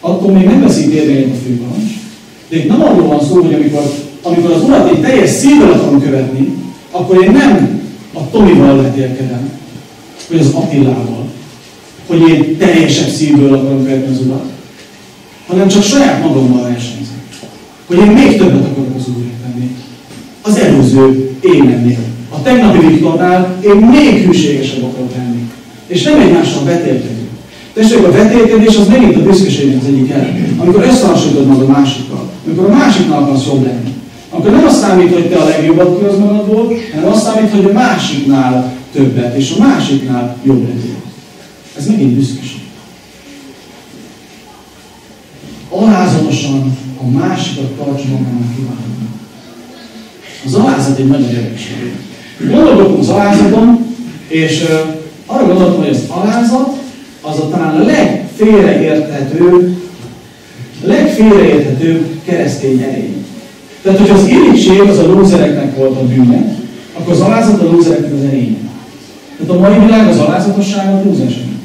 attól még nem veszik érvényét a főparancs, de itt nem arról van szó, hogy amikor, amikor az urat egy teljes szívvel akarom követni, akkor én nem a Tomival vetélkedem, vagy az Attilával, hogy én teljesebb szívből akarom követni az urat, hanem csak saját magammal versenyzem. Hogy én még többet akarok az úrért tenni. Az előző énemnél. A tegnapi Viktornál én még hűségesebb akarok lenni. És nem egymással vetélkedünk. Tessék, a vetélkedés az megint a büszkeségnek az egyik elem. Amikor összehasonlítod magad a másikkal, amikor a másiknál akarsz jobb lenni, akkor nem azt számít, hogy te a legjobbat kihoz magadból, hanem azt számít, hogy a másiknál többet, és a másiknál jobb legyél. Ez megint büszkeség. Alázatosan a másikat tartsa magának kívánni. Az alázat egy nagyon érdekesség. Gondolkodunk az alázaton, és arra gondoltam, hogy az alázat az a talán a legfélreérthetőbb, legfélreérthetőbb keresztény erény. Tehát, hogyha az irítség az a lúzereknek volt a bűne, akkor az alázat a lúzereknek az erénye. Tehát a mai világ az alázatosságot lúzerségnek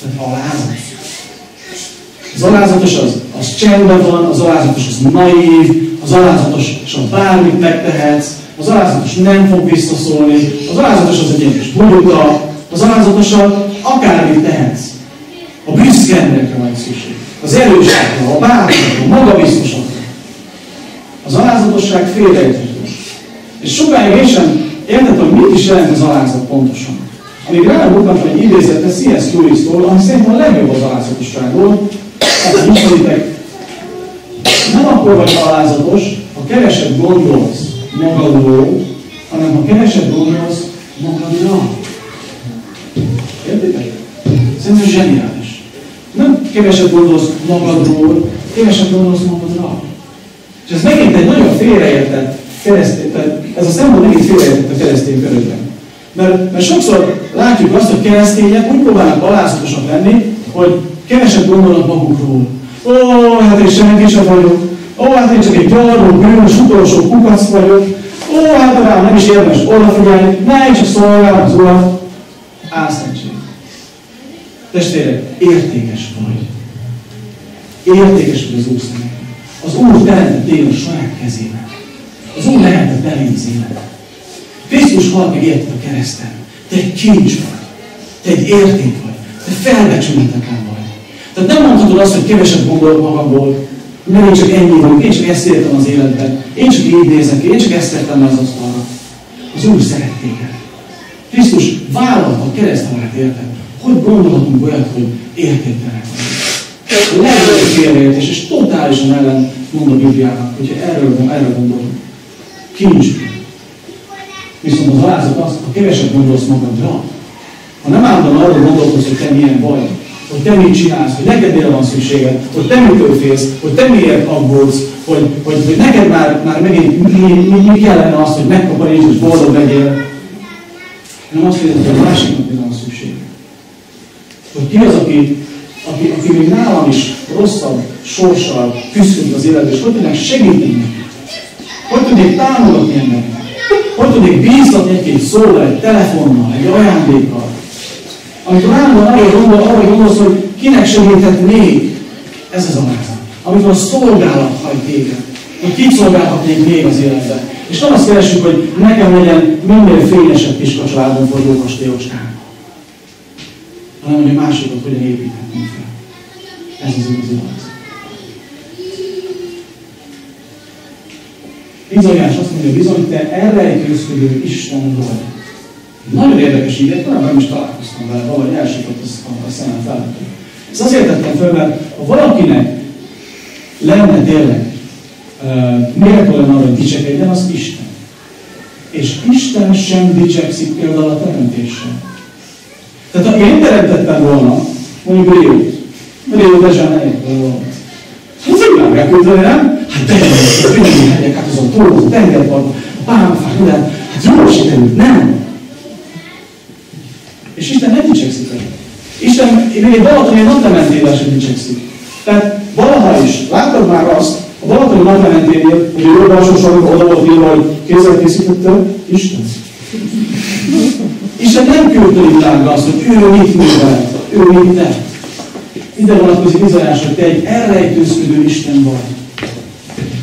Tehát alázat. Az alázatos az, az csendben van, az alázatos az naív, az alázatos bármit megtehetsz, az alázatos nem fog visszaszólni, az alázatos az egy kis bugyuta, az alázatosan akármit tehetsz. A büszke emberekre van szükség. Az erősekre, a bátrakra, a magabiztosakra. Az alázatosság félreérthető. És sokáig én sem értettem, hogy mit is jelent az alázat pontosan. Amíg rám egy idézetet C.S. Lewis-tól, ami szerintem a legjobb az alázatosságról, tehát mondhatok, nem akkor vagy alázatos, ha keveset gondolsz magadról, hanem ha keveset gondolsz magadra. Értitek? Szerintem zseniális. Nem keveset gondolsz magadról, keveset gondolsz magadra. És ez megint egy nagyon félreértett keresztény, tehát ez a szempont megint félreértett a keresztény körökben. Mert, mert sokszor látjuk azt, hogy keresztények úgy próbálnak alázatosak lenni, hogy keveset gondolnak magukról. Ó, hát én senki sem vagyok. Ó, hát én csak egy gyarló, bűnös, utolsó kukac vagyok. Ó, hát rám nem is érdemes odafigyelni, ne, csak szolgálom az urat. Álszentség. Testvérek, értékes vagy. Értékes vagy az Úr szemében. Az Úr teremtett téged a saját kezével. Az Úr lehetett beléd az életet. Krisztus halt meg érted a kereszten. Te egy kincs vagy. Te egy érték vagy. Te felbecsülhetetlen vagy. Tehát nem mondhatod azt, hogy keveset gondolok magamból, mert én csak ennyi vagyok, én csak ezt értem az életben, én csak így nézek én csak ezt tettem az asztalra. Az Úr szeret téged. Krisztus vállalta a keresztalát érted. Hogy gondolhatunk olyat, hogy értéktelenek vagyunk? Legnagyobb félreértés, és totálisan ellen mond a Bibliának, hogyha erről, erről gondolunk. Kincs. Viszont az alázat az, ha kevesebb gondolsz magadra, ha nem állandóan arról gondolkodsz, hogy te milyen vagy, hogy te mit csinálsz, hogy neked mire van szükséged, hogy te mitől félsz, hogy te miért aggódsz, hogy, hogy, hogy neked már, már megint mi, mi, mi kellene az, hogy megkaparíts és boldog legyél, hanem azt mondja, hogy a másiknak mire van szükséged hogy ki az, aki, aki, aki még nálam is rosszabb sorssal küzdött az életben, és hogy tudnak segíteni Hogy tudnék támogatni ennek? Hogy tudnék bíztatni egy-két szóval, egy telefonnal, egy ajándékkal? Amikor állandóan arra gondol, arra gondolsz, hogy kinek segíthet még, ez az a lázat. Amikor a szolgálat hagy téged, hogy kit szolgálhatnék még az életben. És nem azt keresünk, hogy nekem legyen minél fényesebb piska családon forgó kastélyocskán, hanem hogy a másokat hogyan építhetnénk fel. Ez az igazi lázat. Bizonyás azt mondja, bizony te elrejtőzködő Isten vagy. Nagyon érdekes így, talán nem is találkoztam vele, valahogy elsikott a, a szemem fel. Ezt azért tettem fel, mert ha valakinek lenne tényleg uh, méltóan arra, hogy dicsekedjen, az Isten. És Isten sem dicsekszik például a teremtéssel. Tehát ha én teremtettem volna, mondjuk Réót, Réó Dezsán eljöttem volna, Hát szépen megküldeni, nem? Hát tengerek, tényleg hegyek, hát azon torgó, tengerpart, pámfák, minden. Hát jól sikerült, nem? És Isten nem dicsekszik el. Isten, még Balatoni naplementével sem dicsekszik. Tehát valaha is, láttad már azt, a Balatoni naplementénél, hogy ő alsó sorban oda volt írva, hogy kézzel készítette, Isten. Isten nem küldte világra azt, hogy ő mit művel, ő mit tett. Ide vonatkozik bizonyás, hogy te egy elrejtőzködő Isten vagy.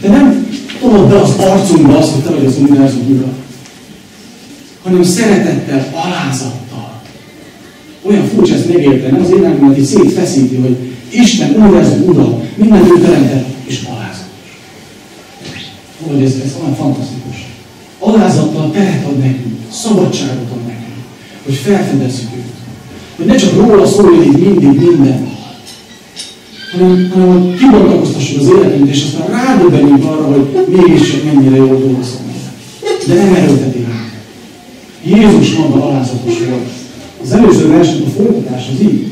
Te nem tolod be az arcunkba azt, hogy te vagy az univerzum ura, hanem szeretettel, alázattal. Olyan furcsa ezt megérteni, az értelmemet így szétfeszíti, hogy Isten univerzum ura, minden ő teremtett, és alázatos. Hogy ez, ez olyan fantasztikus. Alázattal teret ad nekünk, szabadságot ad hogy felfedezzük őt. Hogy ne csak róla szóljon így mindig minden, hanem, hanem hogy kibontakoztassuk az életünket, és aztán rádöbbenjünk arra, hogy mégis mennyire jól dolgozom. De nem erőlteti rá. Jézus maga alázatos volt. Az előző versnek a folytatás az így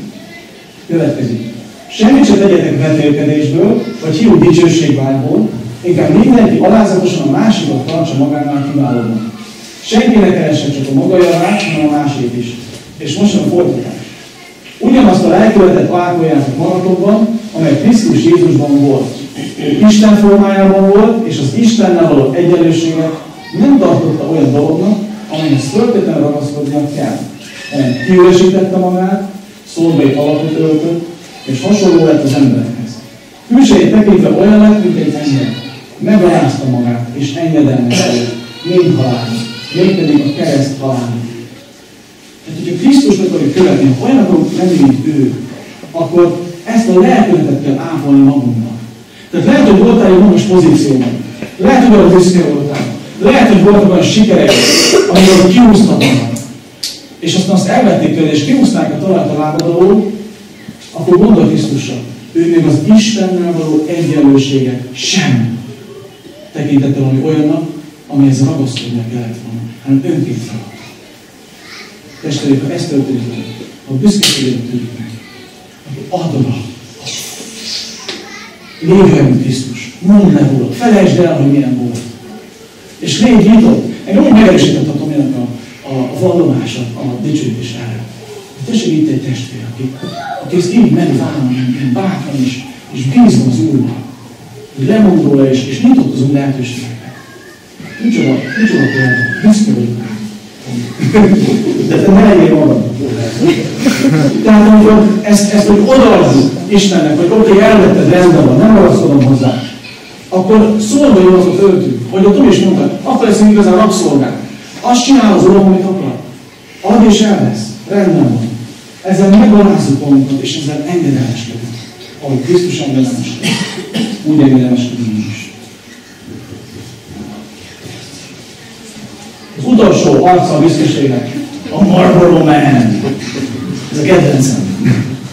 következik. Semmit se tegyetek vetélkedésből, vagy hiú dicsőségvágyból, inkább mindenki alázatosan a másikat tartsa magánál kiválóban. Senki ne keresse csak a maga javát, hanem a másét is. És most a folytatás. Ugyanazt a lelkületet ápoljátok magatokban, amely Krisztus Jézusban volt. Isten formájában volt, és az Istennel való egyenlőséget nem tartotta olyan dolognak, amelyhez föltétlenül ragaszkodnia kell, hanem kiüresítette magát, szolgai alapot öltött, és hasonló lett az emberekhez. Külsejét tekintve olyan lett, mint egy ember. Megalázta magát, és engedelmezte mind halálig, mégpedig a kereszt halálig. Tehát, hogyha Krisztust akarjuk követni, ha olyan akarunk lenni, mint ő, akkor ezt a lelkületet kell ápolni magunknak. Tehát lehet, hogy voltál egy magas pozícióban. Lehet, hogy olyan büszke voltál. Lehet, hogy voltak olyan sikerek, amikor kiúztak magad. És aztán azt elvették tőle, és kiúzták a talált a lábad akkor gondolj Krisztusra. Ő még az Istennel való egyenlőséget sem tekintette valami olyannak, amihez ragaszkodnia kellett volna, hanem önként ragad. Testvérek, ha ez történik ha büszkeséget tűnik meg, akkor add oda. Légy Krisztus. Mondd le róla. Felejtsd el, hogy milyen volt. És légy nyitott. Engem úgy megerősített a Tominak a, a vallomása, a dicsőítésára. Tessék itt egy testvér, aki, aki ezt így meri vállalni, ilyen bátran is, és bízva az Úrban. Hogy lemond róla, és, és nyitott az Úr lehetőségekre. Micsoda, micsoda példa. Büszke vagyok. De ne legyél magad. Tehát amikor ezt, ezt hogy odaadjuk Istennek, hogy oké, okay, elvetted, rendben van, nem ragaszkodom hozzá, akkor szolgáljon öltünk, hogy a Tomi is mondta, akkor leszünk igazán rabszolgák. Azt csinál az Uram, amit akar. Ad és elvesz. Rendben van. Ezzel megalázzuk magunkat, és ezzel engedelmeskedünk. Ahogy Krisztus engedelmeskedik. Úgy engedelmeskedünk is. Utolsó arca a büszkeségnek a Marlboro Man. Ez a kedvencem.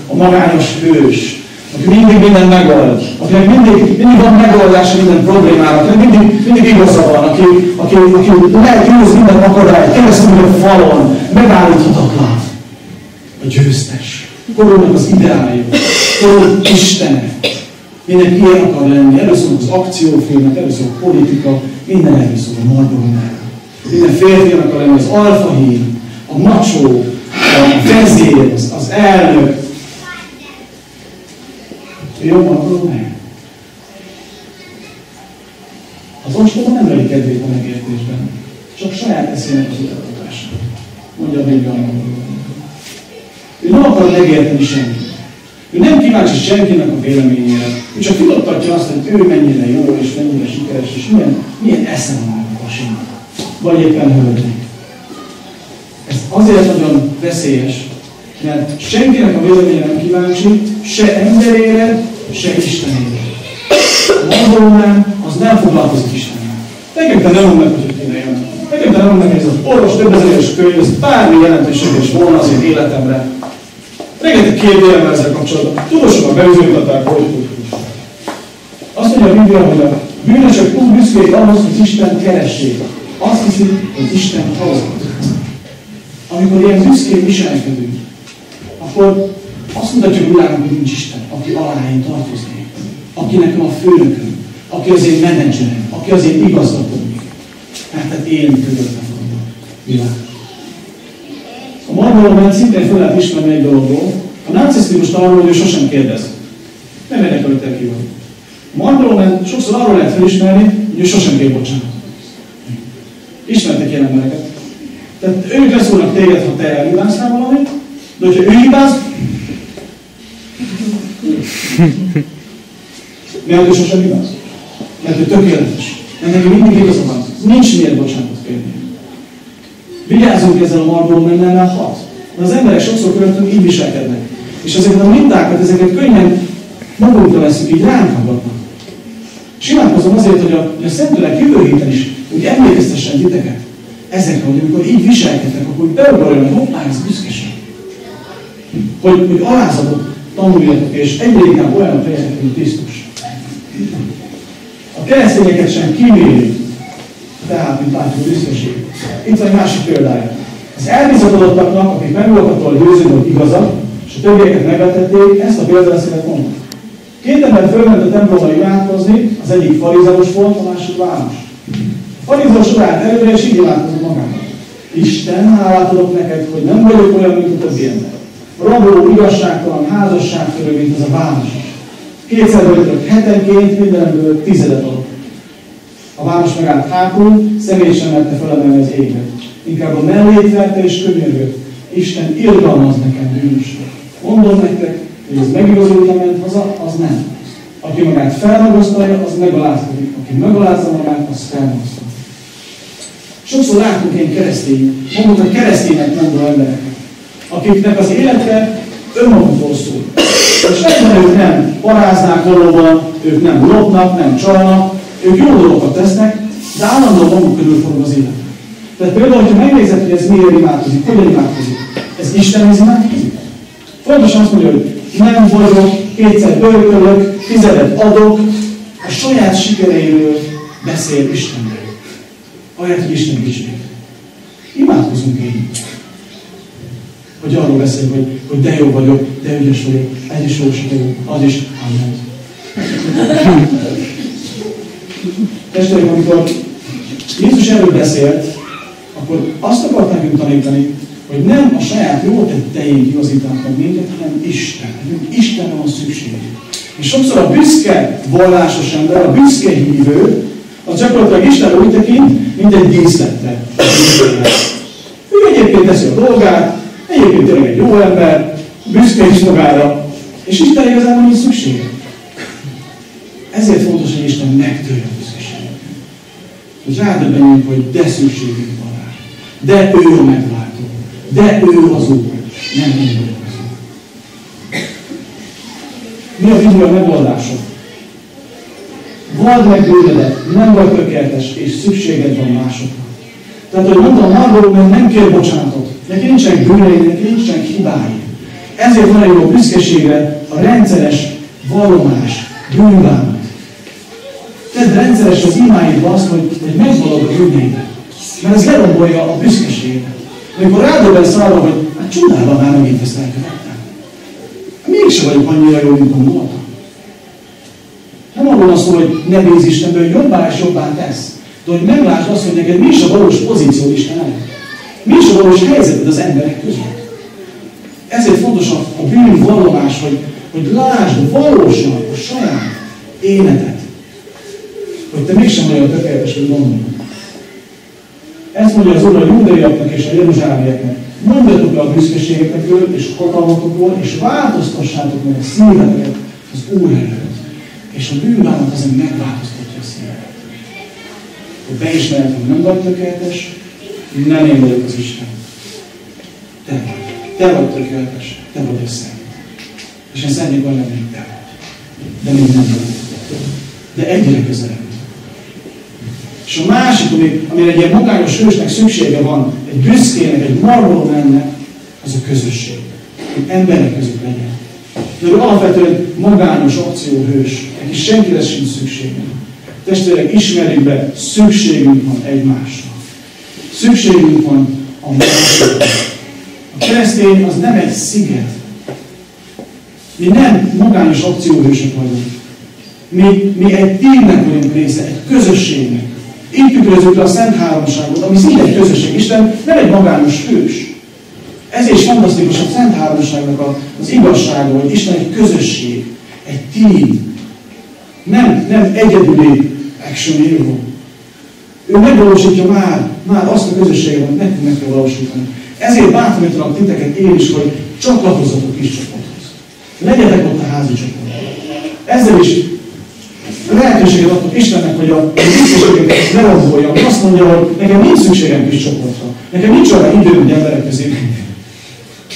A magányos hős, aki mindig minden megold, akinek mindig, mindig van megoldása minden problémára, akinek mindig, mindig igaza van, aki, aki, aki lehet győzni minden akadályt, keresztül a falon, megállíthatatlan. A győztes. Korolnak az ideája, korol Istene. Mindenki ilyen akar lenni. Először az akciófilmek, először a politika, minden szól a Marlboro Minden férfiak akar lenni az alfa hír, a macsó, a vezér, az elnök, Ő jobban akarod meg. Az ostoba nem leli kedvét a megértésben, csak saját eszének az utatatását. Mondja a Biblia Ő nem akar megérteni senkit. Ő nem kíváncsi senkinek a véleményére. Ő csak tudattatja azt, hogy ő mennyire jó, és mennyire sikeres, és milyen, milyen eszem van a pasinak. Vagy éppen hölgynek. Ez azért nagyon veszélyes, mert senkinek a véleményére nem kíváncsi, se emberére, se Istenére. Nem, az nem foglalkozik Istennel. Nekem te nem meg, hogy kéne jön. Nekem te nem meg, ez az orvos több ezer könyv, ez bármi jelentősége is volna az én életemre. Rengeteg kérdélem ezzel kapcsolatban. Tudósoknak bebizonyították, hogy. Azt mondja a Biblia, hogy a bűnösök túl büszkék ahhoz, hogy Isten keressék. Azt hiszik, hogy Isten hallgat. Amikor ilyen büszkén viselkedünk, akkor azt mutatjuk a világnak, hogy nincs Isten, aki alá én tartozni, aki nekem a főnököm, aki az én menedzserem, aki az én igazgatom. Hát, hát én körülöttem fogom világ. A Marlboro szintén fel lehet ismerni egy dologból. A narcisztikus arról, hogy ő sosem kérdez. Nem érdekel, hogy te ki vagy. A Marlboro sokszor arról lehet felismerni, hogy ő sosem kér bocsánat. Ismertek ilyen embereket. Tehát ők leszólnak téged, ha te elhibáztál valamit, de hogyha ő hibáz, mert ő sosem hibáz. Mert ő tökéletes. Mert neki mindig igaza van. Nincs miért bocsánatot kérni. Vigyázzunk ezzel a margó mert hat. Mert az emberek sokszor körülöttünk így viselkednek. És ezeket a mintákat, ezeket könnyen magunkra veszünk, így ránk hallgatnak. Simánkozom azért, hogy a, hogy a Szentülek jövő héten is úgy emlékeztessen titeket ezekre, hogy amikor így viselkedtek, akkor beugorjon, hogy hoppá, ez büszkeség. Hogy, hogy alázatot tanuljatok, és egyre inkább olyan legyetek, mint Krisztus. A keresztényeket sem kíméli, tehát, mint látjuk, büszkeség. Itt van egy másik példája. Az elbizonyolottaknak, akik meg voltak volna győződni, hogy igazak, és a többieket megvetették, ezt a példát mondta. Két ember fölment a templomba imádkozni, az egyik farizeus volt, a másik város. A farizeus állt előre, és így imádkozott magának. Isten, hálát adok neked, hogy nem vagyok olyan, mint a többi ember. Raboló, igazságtalan, házasságtörő, mint az a város. Kétszer vagyok hetenként, mindenből tizedet adok. A város megállt hátul, személy sem merte felemelni az égre. Inkább a mellét verte és könyörgött. Isten irgalmaz nekem bűnösre. Mondom nektek, hogy ez megigazolta ment haza, az nem. Aki magát felmagasztalja, az megalázkodik. Aki megalázza magát, az felmagasztalja. Sokszor látunk én keresztény, magukat kereszténynek mondó embereket, akiknek az élete önmaguktól szól. És egyben ők nem paráznák valóban, ők nem lopnak, nem csalnak, ők jó dolgokat tesznek, de állandóan maguk körül forog az élet. Tehát például, hogyha megnézed, hogy ez miért imádkozik, hogyan imádkozik, ez Istenhez imádkozik. Fontos azt mondja, hogy nem vagyok, kétszer börkölök, fizetet adok, a saját sikereiről beszél Istenről. Ahelyett, hogy Isten dicsérjük. Imádkozunk így. Hogy arról beszél, hogy, hogy de jó vagyok, de ügyes vagyok, egy is sikerül, az is, amen. Testvéreim, amikor Jézus erről beszélt, akkor azt akart nekünk tanítani, hogy nem a saját jó tetteink igazítanak minket, hanem Isten. Nekünk Istenre van szükség. És sokszor a büszke vallásos ember, a büszke hívő, az gyakorlatilag Isten úgy tekint, mint egy díszlettre. Ő egyébként teszi a dolgát, egyébként tényleg egy jó ember, büszke is magára, és Isten igazából nincs szüksége. Ezért fontos, hogy Isten megtörje a büszkeséget. Hogy rádöbbenjünk, hogy de szükségünk van rá. De ő a megváltó. De ő az Úr. Nem én vagyok az Úr. Mi a Biblia megoldása? Vald meg bűnödet, nem vagy tökéletes, és szükséged van másoknak. Tehát, hogy mondtam, Marlboro nem kér bocsánatot. Neki nincsenek bűnei, neki nincsenek hibái. Ezért van egy jó büszkeségre a rendszeres vallomás, bűnbánat. Tedd rendszeres az imáidba azt, hogy, hogy megvalod a bűneidet. Mert ez lerombolja a büszkeséget. Amikor rádöbbensz arra, hogy hát csodálva már megint ezt elkövettem. Mégsem vagyok annyira jó, mint gondoltam. Nem arról van hogy ne bíz Istenből, jobbá és jobbá tesz. De hogy meglásd azt, hogy neked mi is a valós pozíció Isten előtt. Mi is a valós helyzeted az emberek között. Ezért fontos a, a bűn vallomás, hogy, hogy lásd valósan a saját életet, hogy te mégsem olyan tökéletes, mint mondom. Ezt mondja az Úr a júdaiaknak és a jeruzsálemieknek. Mondjatok le a büszkeségetekről és hatalmatokról, és változtassátok meg a szíveteket az Úr előtt. És a bűnbánat azon megváltoztatja a szívet. Hogy beismered, hogy nem vagy tökéletes, nem én vagyok az Isten. Te vagy. Te vagy tökéletes. Te vagy a szent. És én szeretnék olyan lenni, te vagy. De még nem vagy. De egyre közelebb. És a másik, ami, amire egy ilyen magányos hősnek szüksége van, egy büszkének, egy marmoló mennek, az a közösség. Hogy emberek között legyen. De ő alapvetően magányos akcióhős, neki senkire sincs szüksége. Testvérek, ismerjük be, szükségünk van egymásra. Szükségünk van a másikra. A keresztény az nem egy sziget. Mi nem magányos akcióhősök vagyunk. Mi, mi egy tímnek vagyunk része, egy közösségnek. Így tükrözzük le a Szent Háromságot, ami szinte egy közösség. Isten nem egy magányos hős. Ezért is fantasztikus a Szent Háromságnak az igazsága, hogy Isten egy közösség, egy tím. Nem, nem egyedüli action hero. Ő megvalósítja már, már azt a közösséget, amit nekünk meg kell valósítani. Ezért bátorítanak titeket én is, hogy csatlakozzatok kis csoporthoz. Legyetek ott a házi csoportban. Ezzel is lehetőséget adott Istennek, hogy a biztosséget lerombolja. Azt mondja, hogy nekem nincs szükségem kis csoportra. Nekem nincs arra időm, hogy emberek közé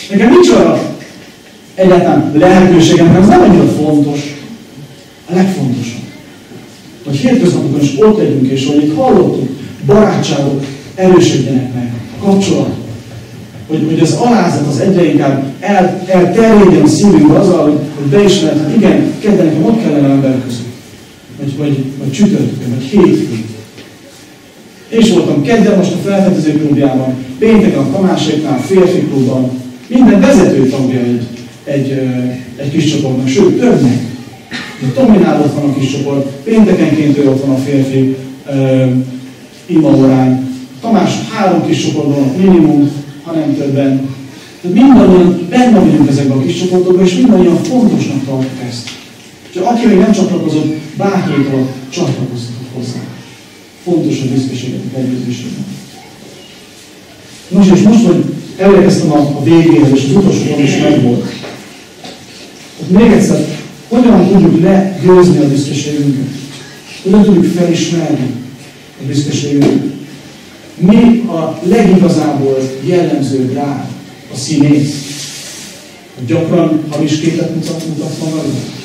Nekem nincs arra egyáltalán lehetőségem, mert ez nem annyira fontos. A legfontosabb. Hogy hétköznapokon is ott legyünk, és hogy itt hallottuk, barátságok erősödjenek meg, kapcsolatok. Hogy, hogy az alázat az egyre inkább el, elterjedjen a szívünkbe azzal, hogy, hogy beismered, hogy igen, kedden nekem ott kellene ember között vagy, vagy, vagy csütörtökön, vagy hétfőn. Én is voltam kedden most a felfedező klubjában, pénteken a Tamáséknál, a férfi klubban, minden vezető tagja egy, egy, egy kis csoportnak, sőt többnek. A Tominál ott van a kis csoport, péntekenként ő ott van a férfi uh, imaórán. Tamás három kis csoportban minimum, ha nem többen. Tehát mindannyian benne vagyunk ezekben a kis csoportokban, és mindannyian fontosnak tartjuk ezt. És aki még nem csatlakozott, bátorítva csatlakozzatok hozzá. Fontos a büszkeséget a. Nos, és most, hogy elérkeztem a, végére, és az utolsó pont is megvolt. Hát még egyszer, hogyan tudjuk legyőzni a büszkeségünket? Hogyan tudjuk felismerni a büszkeségünket? Mi a legigazából jellemző rá a színész? Gyakran hamis képet mutat, mutat magadnak?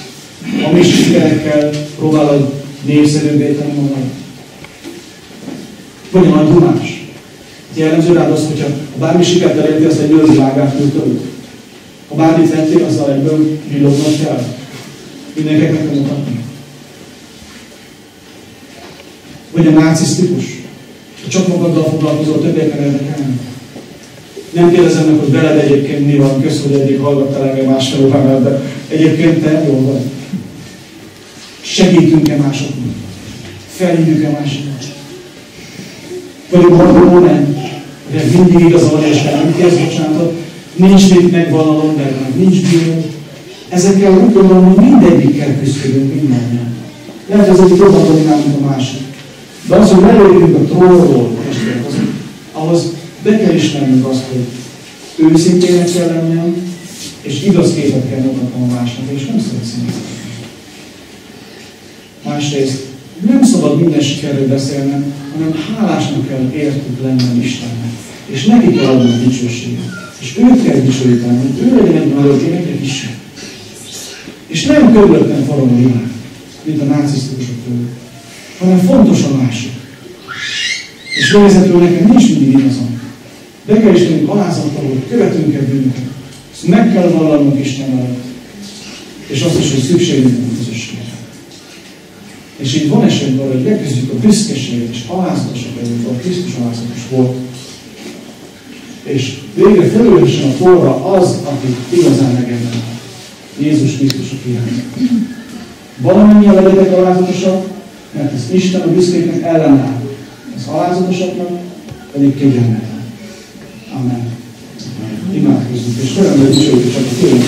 hamis sikerekkel próbálod népszerűbbé tenni magad. Vagy a dumás. Jellemző rád az, hogyha bármi sikert elérti, azt egy őrzvágát küldtök. Ha bármit tettél, azzal egyből villognak kell. Mindenkinek meg kell mutatni. Vagy a narcisztikus. Ha csak magaddal foglalkozol, többieket érdekelni. Nem kérdezem meg, hogy veled egyébként mi van, kösz, hogy eddig hallgattál engem másfél de egyébként te jól vagy. Segítünk-e másoknak? Felhívjuk-e másokat? Vagy a boldogó nem? Mindig igazolni, és nem kérsz bocsánatot, nincs mit megvallanom, de meg nincs bűnöm. Ezekkel úgy gondolom, hogy mindegyikkel küzdünk mindannyian. Lehet, hogy ez egyik jobban dominál, a másik. De az, hogy lelépjünk a trónról, az, ahhoz be kell ismernünk azt, hogy őszintének kell lennem, és igaz képet kell mutatnom a másnak, és nem színűzni. Másrészt nem szabad minden sikerről beszélnem, hanem hálásnak kell értük lennem Istennek. És neki kell adni a dicsőséget. És őt kell dicsőíteni, hogy ő legyen egy nagyobb, én egyre. És nem körülöttem forog a világ, mint a nácisztikusok körül, hanem fontos a másik. És végezetül nekem nincs mindig igazam. Be kell ismerni alázattal, hogy követünk-e bűnöket. Ezt meg kell vallanunk Isten előtt. És azt is, hogy szükségünk van. És így van esélyünk arra, hogy leküzdjük a büszkeséget, és alázatosak legyünk, a Krisztus alázatos volt. És végre felülhessen a forra az, aki igazán megérdemel. Jézus Krisztus a király. Valamennyien legyetek alázatosak, mert ez Isten a büszkéknek ellenáll. Az alázatosaknak pedig kegyelmetlen. Amen. Imádkozzunk, és örömmel dicsőjük csak a tőlünk